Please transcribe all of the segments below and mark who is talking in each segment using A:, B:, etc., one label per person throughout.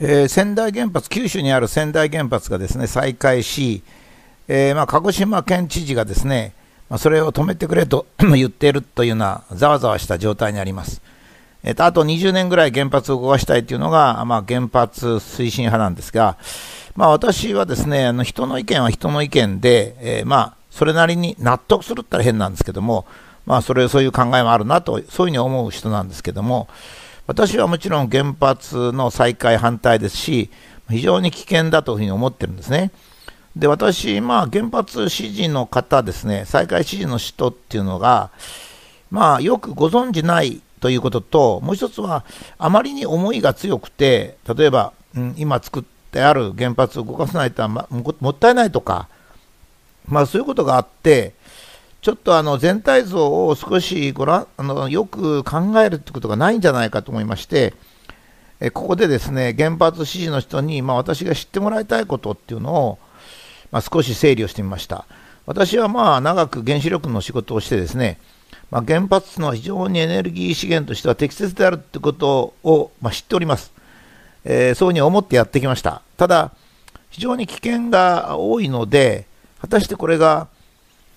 A: えー、仙台原発、九州にある仙台原発がですね再開し、えー、まあ、鹿児島県知事がですね、まあ、それを止めてくれと 言っているというようなざわざわした状態にあります。えーと、あと20年ぐらい原発を動かしたいというのが、まあ、原発推進派なんですが、まあ、私はですねあの人の意見は人の意見で、えー、まあ、それなりに納得するったら変なんですけども、まあ、それそういう考えもあるなと、そういうふうに思う人なんですけども、私はもちろん原発の再開反対ですし、非常に危険だというふうに思ってるんですね。で、私、まあ、原発支持の方ですね、再開支持の人っていうのが、まあ、よくご存じないということと、もう一つは、あまりに思いが強くて、例えば、うん、今作ってある原発を動かさないとは、ま、もったいないとか、まあ、そういうことがあって、ちょっとあの全体像を少しご覧あのよく考えるということがないんじゃないかと思いまして、えここでですね原発支持の人に、まあ、私が知ってもらいたいことっていうのを、まあ、少し整理をしてみました。私はまあ長く原子力の仕事をしてですね、まあ、原発の非常にエネルギー資源としては適切であるということを、まあ、知っております、えー、そういうふうに思ってやってきました。ただ、非常に危険が多いので、果たしてこれが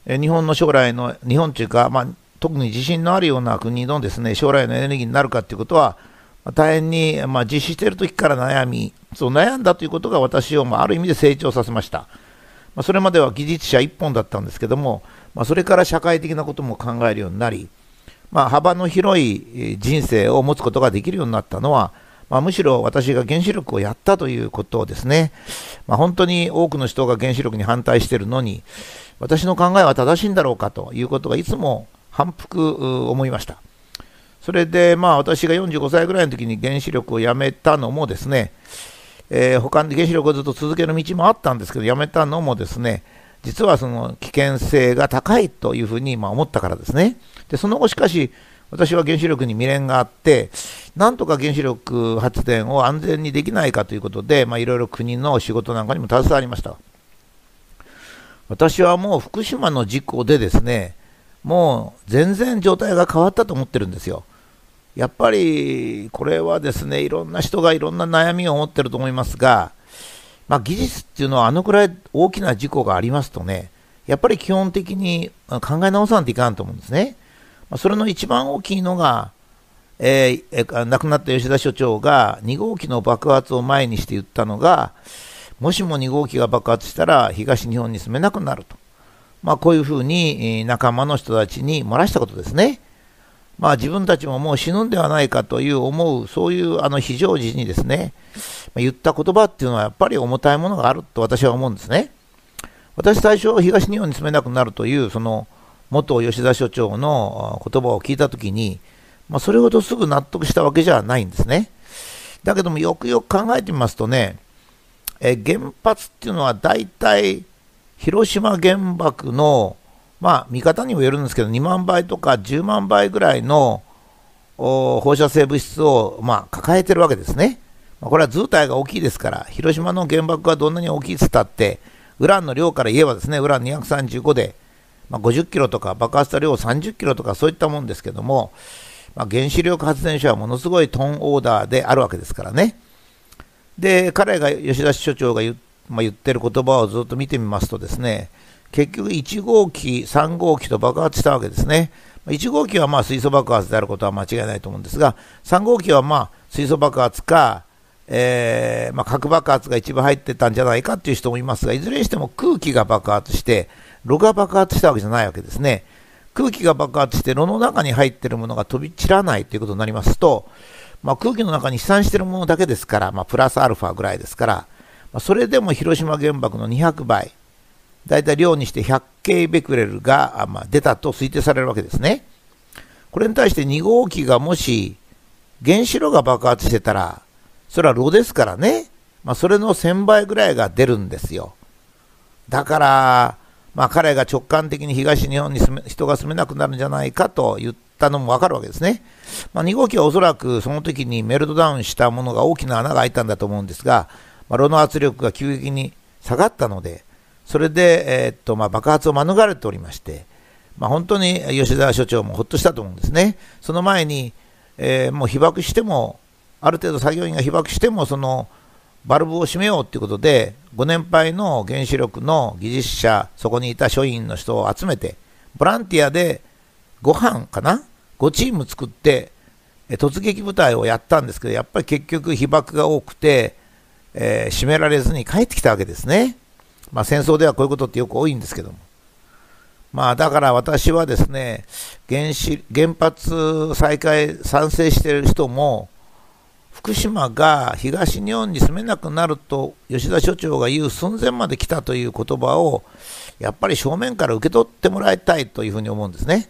A: 日本の将来の、日本というか、まあ、特に自信のあるような国のですね将来のエネルギーになるかということは、大変に、まあ、実施している時から悩み、そう悩んだということが私を、まあ、ある意味で成長させました。まあ、それまでは技術者1本だったんですけども、まあ、それから社会的なことも考えるようになり、まあ、幅の広い人生を持つことができるようになったのは、まあ、むしろ私が原子力をやったということをですね、まあ、本当に多くの人が原子力に反対しているのに、私の考えは正しいんだろうかということがいつも反復思いました。それで、まあ、私が45歳ぐらいの時に原子力をやめたのもですね、えー、他に原子力をずっと続ける道もあったんですけど、やめたのもですね、実はその危険性が高いというふうにま思ったからですね。で、その後しかし、私は原子力に未練があって、なんとか原子力発電を安全にできないかということで、まいろいろ国の仕事なんかにも携わりました。私はもう福島の事故でですね、もう全然状態が変わったと思ってるんですよ。やっぱりこれはですね、いろんな人がいろんな悩みを持ってると思いますが、まあ、技術っていうのはあのくらい大きな事故がありますとね、やっぱり基本的に考え直さないといかんと思うんですね。まあ、それの一番大きいのが、えー、亡くなった吉田所長が2号機の爆発を前にして言ったのが、もしも2号機が爆発したら東日本に住めなくなると。まあ、こういうふうに仲間の人たちに漏らしたことですね。まあ、自分たちももう死ぬんではないかという思う、そういうあの非常時にですね、言った言葉っていうのはやっぱり重たいものがあると私は思うんですね。私最初東日本に住めなくなるというその元吉田所長の言葉を聞いたときに、まあ、それほどすぐ納得したわけじゃないんですね。だけどもよくよく考えてみますとね、え原発っていうのは大体広島原爆の、まあ、見方にもよるんですけど、2万倍とか10万倍ぐらいの放射性物質を、まあ、抱えてるわけですね。ま、これは図体が大きいですから、広島の原爆がどんなに大きいつったって、ウランの量から言えばですね、ウラン235で、まあ、50キロとか爆発した量30キロとかそういったもんですけども、まあ、原子力発電所はものすごいトンオーダーであるわけですからね。で、彼が吉田所長が言,、まあ、言ってる言葉をずっと見てみますとですね、結局1号機、3号機と爆発したわけですね。1号機はまあ水素爆発であることは間違いないと思うんですが、3号機はまあ水素爆発か、えー、まあ、核爆発が一部入ってたんじゃないかっていう人もいますが、いずれにしても空気が爆発して、炉が爆発したわけじゃないわけですね。空気が爆発して炉の中に入っているものが飛び散らないということになりますと、まあ、空気の中に飛散しているものだけですから、まあ、プラスアルファぐらいですから、まあ、それでも広島原爆の200倍、だいたい量にして100京ベクレルが、まあ、出たと推定されるわけですね。これに対して2号機がもし原子炉が爆発してたら、それは炉ですからね、まあ、それの1000倍ぐらいが出るんですよ。だから、まあ、彼が直感的に東日本に人が住めなくなるんじゃないかと言ってたのもわかるわけですね。まあ、2号機はおそらくその時にメルトダウンしたものが大きな穴が開いたんだと思うんですが、まあ、炉の圧力が急激に下がったので、それで、えー、っとまあ、爆発を免れておりまして、まあ、本当に吉沢所長もほっとしたと思うんですね。その前に、えー、もう被爆しても、ある程度作業員が被爆しても、そのバルブを閉めようということで、ご年配の原子力の技術者、そこにいた署員の人を集めて、ボランティアで5班かな ?5 チーム作って、突撃部隊をやったんですけど、やっぱり結局被爆が多くて、えー、閉められずに帰ってきたわけですね。まあ戦争ではこういうことってよく多いんですけども。まあだから私はですね、原子、原発再開賛成している人も、福島が東日本に住めなくなると吉田所長が言う寸前まで来たという言葉をやっぱり正面から受け取ってもらいたいというふうに思うんですね。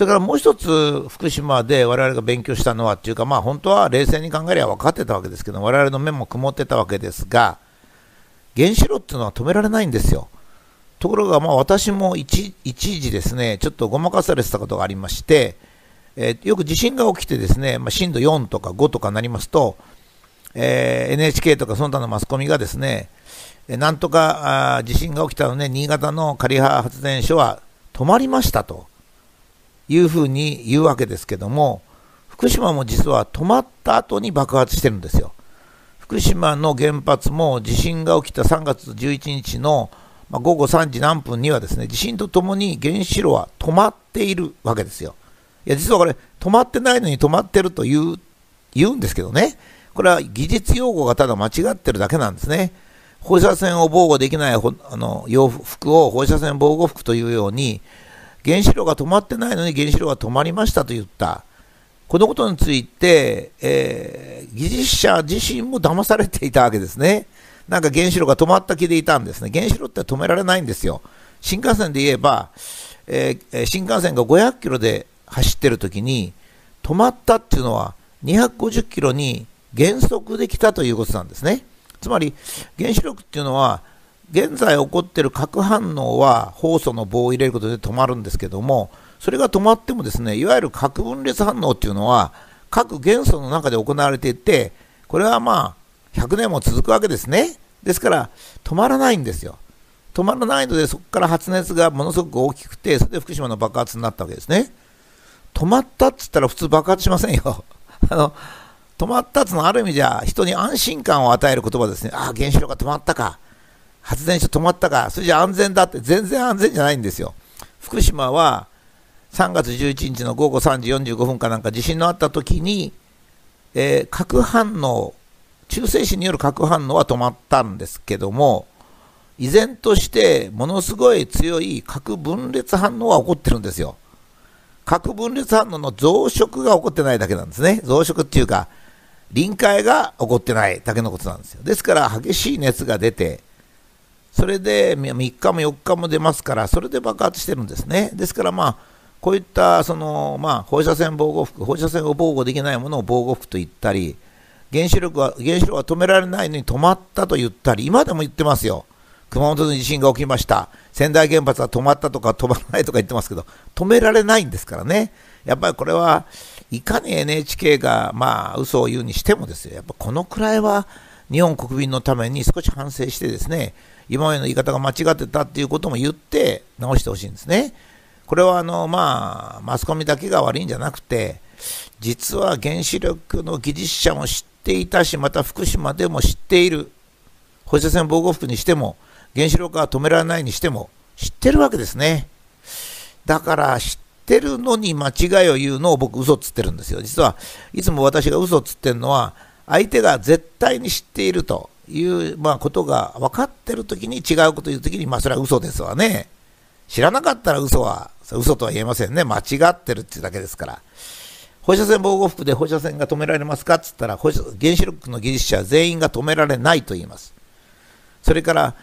A: それからもう一つ福島で我々が勉強したのはっていうかまあ本当は冷静に考えれば分かってたわけですけど我々の目も曇ってたわけですが原子炉っていうのは止められないんですよ。ところがまあ私も一時ですねちょっとごまかされてたことがありましてえー、よく地震が起きてですね、まあ、震度4とか5とかになりますと、えー、NHK とかその他のマスコミがですね、えなんとかあ地震が起きたので、新潟の刈羽発電所は止まりましたというふうに言うわけですけども、福島も実は止まった後に爆発してるんですよ。福島の原発も地震が起きた3月11日の、午後3時何分にはですね地震とともに原子炉は止まっているわけですよ。いや、実はこれ、止まってないのに止まってると言う言うんですけどね、これは技術用語がただ間違ってるだけなんですね。放射線を防護できないあの洋服を放射線防護服というように、原子炉が止まってないのに原子炉が止まりましたと言った。このことについて、えー、技術者自身も騙されていたわけですね。なんか原子炉が止まった気でいたんですね。原子炉って止められないんですよ。新幹線で言えば、えー、新幹線が500キロで走ってる時に止まったっていうのは250キロに減速できたということなんですね。つまり原子力っていうのは現在起こっている核反応は酵素の棒を入れることで止まるんですけどもそれが止まってもですねいわゆる核分裂反応っていうのは各元素の中で行われていてこれはまあ100年も続くわけですねですから止まらないんですよ止まらないのでそこから発熱がものすごく大きくてそれで福島の爆発になったわけですね止まったっつったら普通爆発しませんよ。あの、止まったっつのはある意味じゃ人に安心感を与える言葉ですね。ああ、原子炉が止まったか。発電所止まったか。それじゃ安全だって全然安全じゃないんですよ。福島は3月11日の午後3時45分かなんか地震のあった時に、えー、核反応、中性子による核反応は止まったんですけども、依然としてものすごい強い核分裂反応は起こってるんですよ。核分裂反応の増殖が起こってないだけなんですね。増殖っていうか、臨界が起こってないだけのことなんですよ。ですから、激しい熱が出て、それで3日も4日も出ますから、それで爆発してるんですね。ですから、まあ、こういったその、まあ、放射線防護服、放射線を防護できないものを防護服と言ったり、原子力は原子力は止められないのに止まったと言ったり、今でも言ってますよ。熊本の地震が起きました。仙台原発は止まったとか止まらないとか言ってますけど、止められないんですからね。やっぱりこれはいかに NHK がまあ嘘を言うにしてもですよ、やっぱこのくらいは日本国民のために少し反省してですね、今までの言い方が間違ってたっていうことも言って直してほしいんですね。これはあのまあマスコミだけが悪いんじゃなくて、実は原子力の技術者も知っていたし、また福島でも知っている、放射線防護服にしても、原子力は止められないにしても知ってるわけですね。だから知ってるのに間違いを言うのを僕嘘つってるんですよ。実はいつも私が嘘つってるのは相手が絶対に知っているという、まあ、ことが分かってる時に違うこと言う時にまあそれは嘘ですわね。知らなかったら嘘は嘘とは言えませんね。間違ってるっていうだけですから。放射線防護服で放射線が止められますか？っつったら原子力の技術者全員が止められないと言います。それから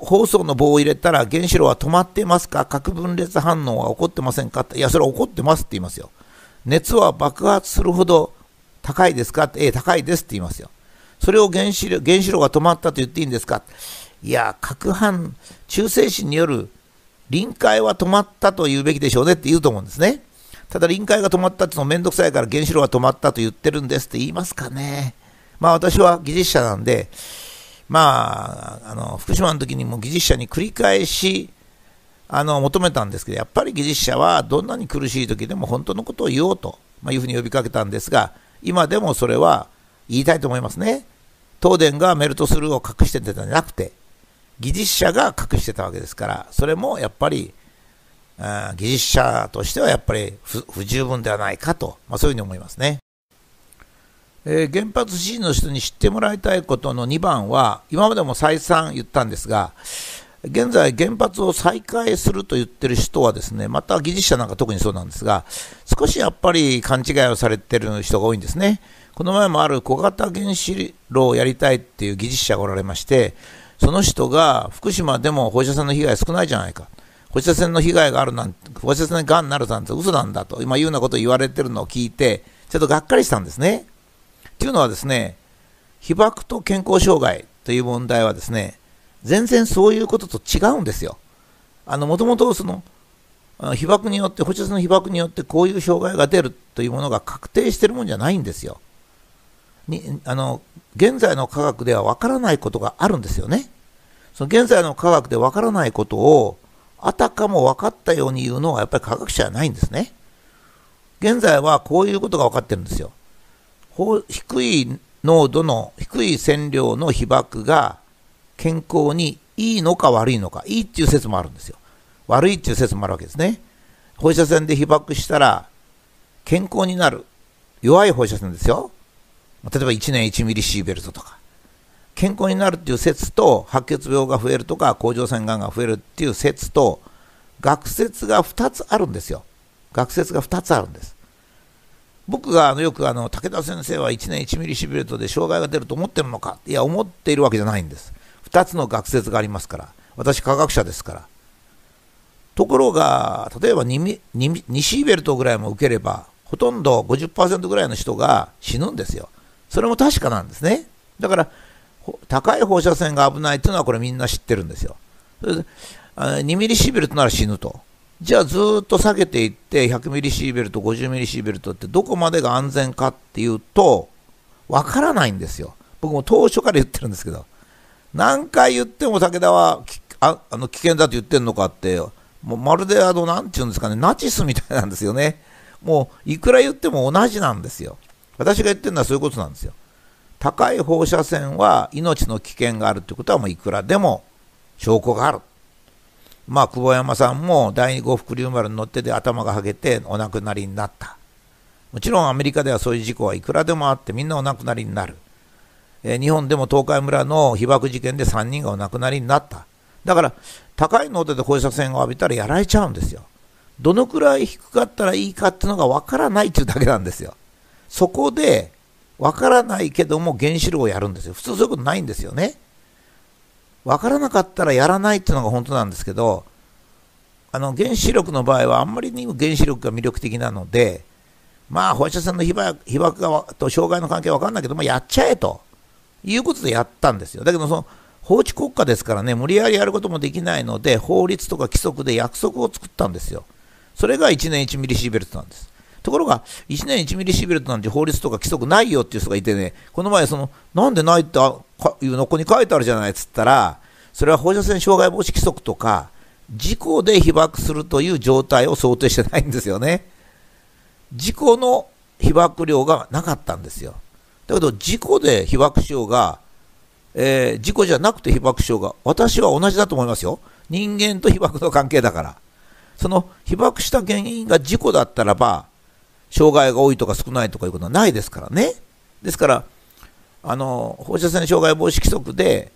A: 放送の棒を入れたら原子炉は止まっていますか？核分裂反応は起こってませんか？っていや、それは起こってますって言いますよ。熱は爆発するほど高いですか？って、ええ、高いですって言いますよ。それを原子炉原子炉が止まったと言っていいんですか？いや、核反、中性子による臨界は止まったと言うべきでしょうねって言うと思うんですね。ただ臨界が止まったってのめんどくさいから原子炉が止まったと言ってるんですって言いますかね。まあ私は技術者なんで、まあ、あの福島の時にも技術者に繰り返しあの求めたんですけど、やっぱり技術者はどんなに苦しい時でも本当のことを言おうと、まいうふうに呼びかけたんですが、今でもそれは言いたいと思いますね。東電がメルトスルーを隠してたんじゃなくて、技術者が隠してたわけですから、それもやっぱり、技術者としてはやっぱり不十分ではないかと、まあ、そういうふうに思いますね。えー、原発支持の人に知ってもらいたいことの2番は、今までも再三言ったんですが、現在、原発を再開すると言ってる人はですね、また技術者なんか特にそうなんですが、少しやっぱり勘違いをされてる人が多いんですね。この前もある小型原子炉をやりたいっていう技術者がおられまして、その人が福島でも放射線の被害少ないじゃないか。放射線の被害があるなんて、放射線がんになるなんて嘘なんだと、今いうようなことを言われてるのを聞いて、ちょっとがっかりしたんですね。というのはですね、被爆と健康障害という問題はですね、全然そういうことと違うんですよ。あの、もともとその、被爆によって、放射線の被爆によってこういう障害が出るというものが確定してるもんじゃないんですよ。にあの現在の科学では分からないことがあるんですよね。その現在の科学で分からないことをあたかも分かったように言うのはやっぱり科学者じゃないんですね。現在はこういうことが分かってるんですよ。低い濃度の低い線量の被爆が健康にいいのか悪いのか、いいっていう説もあるんですよ。悪いっていう説もあるわけですね。放射線で被爆したら健康になる。弱い放射線ですよ。例えば1年1ミリシーベルトとか。健康になるっていう説と白血病が増えるとか甲状腺がんが増えるっていう説と学説が2つあるんですよ。学説が2つあるんです。僕があのよくあの武田先生は1年1ミリシビルトで障害が出ると思ってるのかいや思っているわけじゃないんです2つの学説がありますから。私科学者ですから。ところが例えば 2, 2, 2シーベルトぐらいも受ければほとんど50%ぐらいの人が死ぬんですよ。それも確かなんですね。だから高い放射線が危ないというのはこれみんな知ってるんですよ。2ミリシーベルトなら死ぬと。じゃあずっと下げていって100ミリシーベルト、50ミリシーベルトってどこまでが安全かっていうと、わからないんですよ。僕も当初から言ってるんですけど、何回言っても武田はああの危険だと言ってるのかって、もうまるであの、なんて言うんですかね、ナチスみたいなんですよね。もういくら言っても同じなんですよ。私が言ってるのはそういうことなんですよ。高い放射線は命の危険があるということはもういくらでも証拠がある。まあ、久保山さんも第2号福竜丸に乗ってて頭がはげてお亡くなりになった。もちろんアメリカではそういう事故はいくらでもあってみんなお亡くなりになる。え、日本でも東海村の被爆事件で3人がお亡くなりになった。だから高い濃度で放射線を浴びたらやられちゃうんですよ。どのくらい低かったらいいかっていうのがわからないっていうだけなんですよ。そこでわからないけども原子炉をやるんですよ。普通そういうことないんですよね。分からなかったらやらないっていうのが本当なんですけど、あの原子力の場合はあんまりにも原子力が魅力的なので、まあ放射線の被爆がと障害の関係は分かんないけど、まあ、やっちゃえということでやったんですよ。だけどその法治国家ですからね、無理やりやることもできないので、法律とか規則で約束を作ったんですよ。それが1年1ミリシーベルトなんです。ところが、1年1ミリシーベルトなんて法律とか規則ないよっていう人がいてね、この前、その、なんでないっていうのここに書いてあるじゃないっつったら、それは放射線障害防止規則とか、事故で被爆するという状態を想定してないんですよね。事故の被爆量がなかったんですよ。だけど、事故で被爆症が、えー、事故じゃなくて被爆症が、私は同じだと思いますよ。人間と被爆の関係だから。その被爆した原因が事故だったらば、障害が多いとか少ないとかいうことはないですからね。ですから、あの放射線障害防止規則で、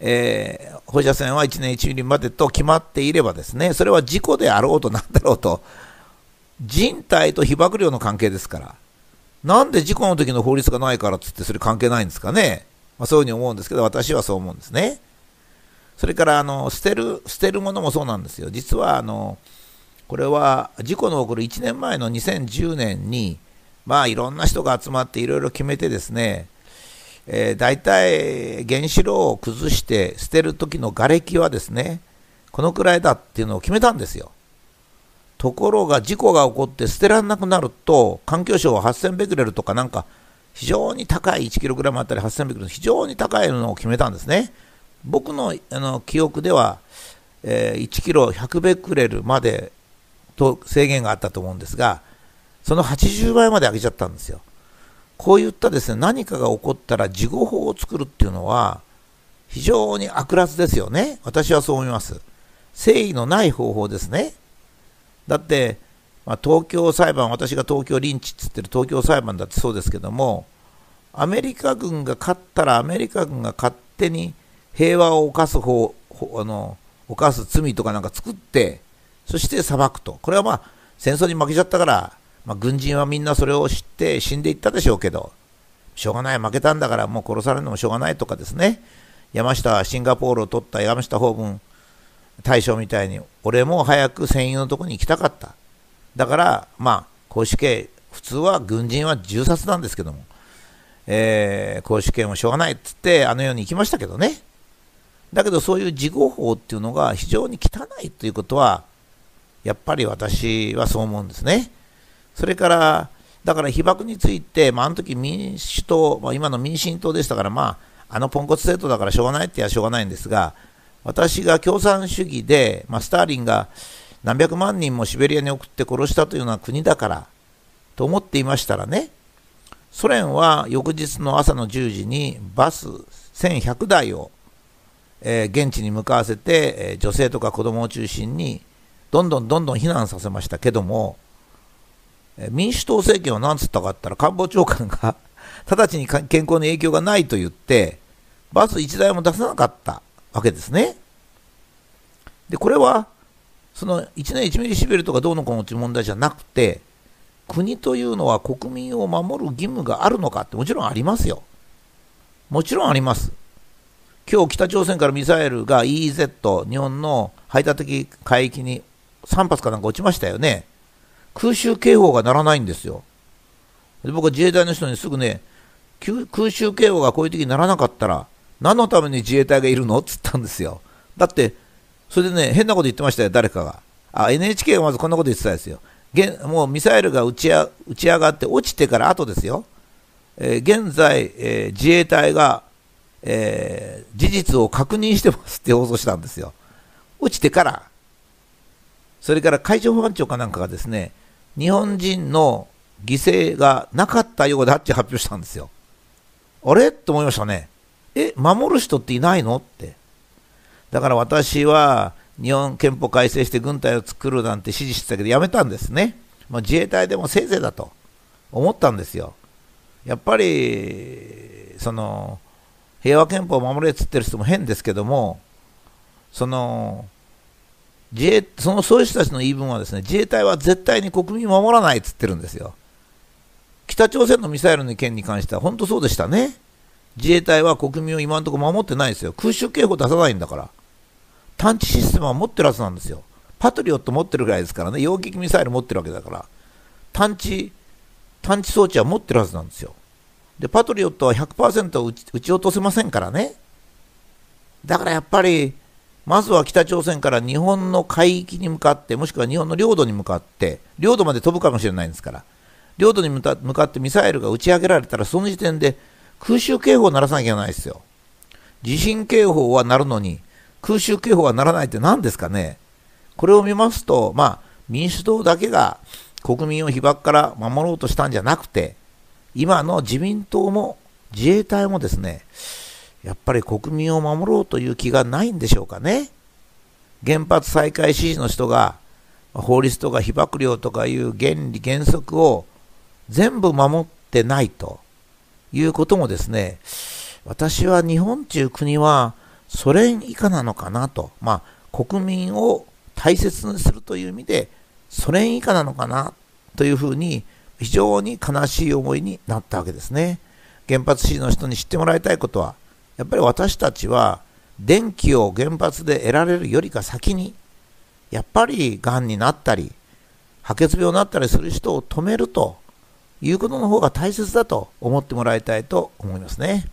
A: えー、放射線は1年1ミリまでと決まっていればですね、それは事故であろうとなんだろうと、人体と被爆量の関係ですから、なんで事故の時の法律がないからっつってそれ関係ないんですかね。まあ、そういうふうに思うんですけど、私はそう思うんですね。それからあの捨てる捨てるものもそうなんですよ。実はあのこれは事故の起こる1年前の2010年に、まあ、いろんな人が集まっていろいろ決めてですね、えー、大体原子炉を崩して捨てる時の瓦礫はですね、このくらいだっていうのを決めたんですよ。ところが事故が起こって捨てられなくなると、環境省は8000ベクレルとかなんか非常に高い 1kg あたり8000ベクレル、非常に高いのを決めたんですね。僕のあの記憶では、えー、1キロ100ベクレルまでと制限があったと思うんですが、その80倍まで上げちゃったんですよ。こういったですね、何かが起こったら事後法を作るっていうのは、非常に悪辣ですよね。私はそう思います。誠意のない方法ですね。だって、まあ、東京裁判、私が東京リンチっつってる東京裁判だってそうですけども、アメリカ軍が勝ったらアメリカ軍が勝手に平和を犯す方、あの、犯す罪とかなんか作って、そして裁くと。これはまあ、戦争に負けちゃったから、まあ、軍人はみんなそれを知って死んでいったでしょうけど、しょうがない、負けたんだからもう殺されるのもしょうがないとかですね、山下、シンガポールを取った山下法文大将みたいに、俺も早く戦友のとこに行きたかった。だから、まあ、公主刑、普通は軍人は銃殺なんですけども、えー、公主刑もしょうがないっつって、あのように行きましたけどね。だけど、そういう事後法っていうのが非常に汚いということは、やっぱり私はそう思うんですね。それから、だから被爆について、まあ、あの時民主党、まあ、今の民進党でしたから、まあ、あのポンコツ政党だからしょうがないって言えばしょうがないんですが、私が共産主義で、まあ、スターリンが何百万人もシベリアに送って殺したというような国だからと思っていましたらね、ソ連は翌日の朝の10時にバス1100台を、えー、現地に向かわせて、えー、女性とか子供を中心にどんどんどんどん避難させましたけども、え民主党政権は何つったかったら官房長官が 直ちに健康に影響がないと言って、バス1台も出さなかった。わけですね。で、これは、その1年1ミリシベルとかどうのこうのという問題じゃなくて、国というのは国民を守る義務があるのかってもちろんありますよ。もちろんあります。今日北朝鮮からミサイルが EEZ、日本の排他的海域に3発かなんか落ちましたよね。空襲警報が鳴らないんですよ。で僕は自衛隊の人にすぐね、空襲警報がこういう時にならなかったら、何のために自衛隊がいるの？っつったんですよ。だって、それでね、変なこと言ってましたよ、誰かが。あ、NHK がまずこんなこと言ってたんですよ。現もうミサイルが打ち打ち上がって落ちてから後ですよ。えー、現在、えー、自衛隊が、えー、事実を確認してますって放送したんですよ。落ちてから。それから海上保安庁かなんかがですね、日本人の犠牲がなかったようだって発表したんですよ。あれ？と思いましたね。え、守る人っていないの？って。だから私は日本憲法改正して軍隊を作るなんて指示してたけどやめたんですね。まあ、自衛隊でもせいぜいだと思ったんですよ。やっぱり、その、平和憲法を守れっつってる人も変ですけども、その、自衛そのそういう人たちの言い分はですね自衛隊は絶対に国民を守らないっつってるんですよ。北朝鮮のミサイルの件に関しては本当そうでしたね。自衛隊は国民を今のところ守ってないですよ。空襲警報出さないんだから。探知システムは持ってるはずなんですよ。パトリオット持ってるぐらいですからね、洋撃ミサイル持ってるわけだから、探知、探知装置は持ってるはずなんですよ。で、パトリオットは100%撃ち撃ち落とせませんからね。だからやっぱり、まずは北朝鮮から日本の海域に向かって、もしくは日本の領土に向かって、領土まで飛ぶかもしれないんですから、領土に向かってミサイルが打ち上げられたら、その時点で空襲警報を鳴らさなきゃいけないですよ。地震警報は鳴るのに、空襲警報は鳴らないって何ですかね。これを見ますと、まあ、民主党だけが国民を被爆から守ろうとしたんじゃなくて、今の自民党も自衛隊もですね、やっぱり国民を守ろうという気がないんでしょうかね。原発再開支持の人が、法律とか被爆料とかいう原理原則を全部守ってないということもですね、私は日本という国はソ連以下なのかなと、まあ、国民を大切にするという意味でソ連以下なのかなというふうに非常に悲しい思いになったわけですね。原発支持の人に知ってもらいたいことは、やっぱり私たちは電気を原発で得られるよりか先にやっぱりがんになったり白血病になったりする人を止めるということの方が大切だと思ってもらいたいと思いますね。